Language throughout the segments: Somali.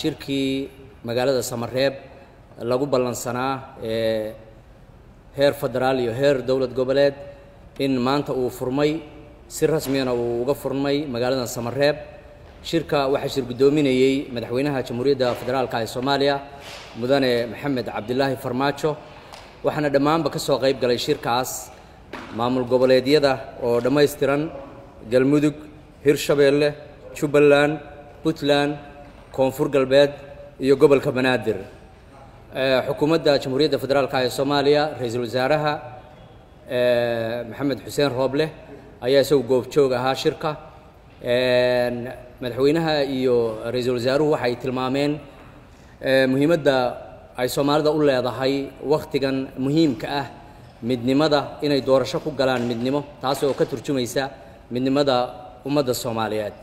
shirkii magaalada samareeb lagu ballansanaa ee heer federaal iyo heer dowlad goboleed in maanta uu furmay si rasmiyana uu uga furmay magaalada samareeb. Shirka waxaa shir guddoominayey madaxweynaha jamhuuriyadda federaalka ee soomaaliya mudane maxamed cabdilaahi farmaajo waxaana dhammaanba ka soo qayb galay shirkaas maamul goboleedyada oo dhammaystiran galmudug hirshabeelle jubbaland puntland koonfur galbeed iyo gobolka banaadir. Xukuumadda jamhuuriyadda federaalka ee soomaaliya ra'iisul wasaaraha maxamed xuseen rooble ayaa isagu goobjoog ahaa shirka. Madaxweynaha iyo ra'iisul wasaaruhu waxay tilmaameen muhiimadda ay soomaalida u leedahay wakhtigan muhiimka ah midnimada inay doorasho ku galaan midnimo taas oo ka turjumaysa midnimada ummadda soomaaliyeed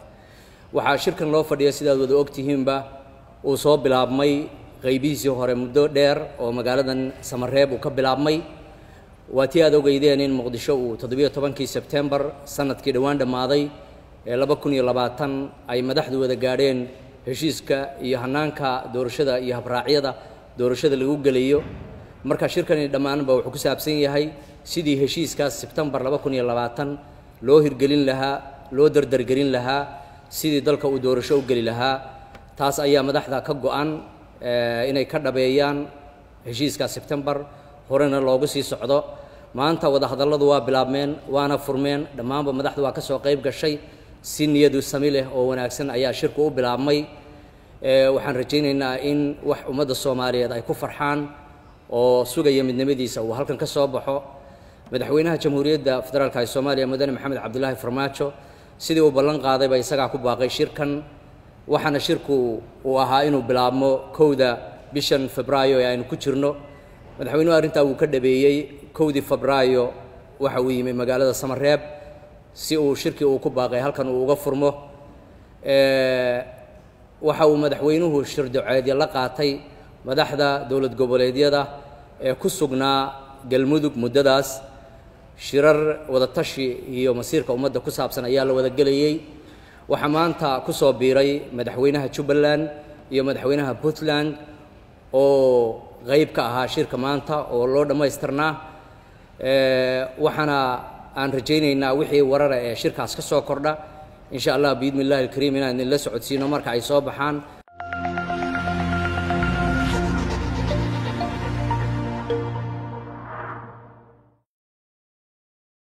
waxaa shirkan loo fadhiya sidaad wada ogtihiinba uu soo bilaabmay qaybihiisii hore muddo dheer oo magaaladan samareeb uu ka bilaabmay. Waa tii aad ogeydeen in muqdisho uu toddobiyo tobankii sebtembar sannadkii dhowaan dhammaaday ee laba kun iyo labaatan ay madaxdu wada gaadheen heshiiska iyo hanaanka doorashada iyo habraacyada doorashada lagu gelayo. Marka shirkani dhammaanba wuxuu ku saabsan yahay sidii heshiiskaas sebtembar laba kun iyo labaatan loo hirgelin lahaa loo dardargelin lahaa sidii dalka uu doorasho u geli lahaa taas ayaa madaxda ka go-an inay ka dhabeeyaan heshiiskaas sebtembar horena loogu sii socdo. Maanta wadahadalladu waa bilaabmeen waana furmeen. Dhammaanba madaxdu waa ka soo qayb gashay. Si niyadu sami leh oo wanaagsan ayaa shirku u bilaabmay. Waxaan rajaynaynaa in wax ummadda soomaaliyeed ay ku farxaan oo sugaya midnimadiisa uu halkan ka soo baxo. Madaxweynaha jamhuuriyadda federaalka ee soomaaliya mudane maxamed cabdilaahi farmaajo sidii uu ballan qaadayba isagaa ku baaqay shirkan. Waxaana shirku uu ahaa inuu bilaabmo kowda bishan febraayo ee aynu ku jirno. Madaxweynuhu arrintaa wuu ka dhabeeyey kowdii febraayo waxa uu yimi magaalada samareeb si uu shirkii uu ku baaqay halkan uu uga furmo. Waxa uu madaxweynuhu shirdoceedya la qaatay madaxda dowlad goboleedyada ee ku sugnaa galmudug muddadaas shirar wadatashi iyo masiirka ummadda ku saabsan ayaa la wada gelayey waxaa maanta ku soo biiray madaxweynaha jubbaland iyo madaxweynaha puntland oo qayb ka ahaa shirka maanta oo loo dhammaystirnaa. Waxaana aan rajaynaynaa wixii warara ee shirkaas ka soo kordha. In sha allah biidni illahi alkariim inaan idinla socodsiino marka ay soo baxaan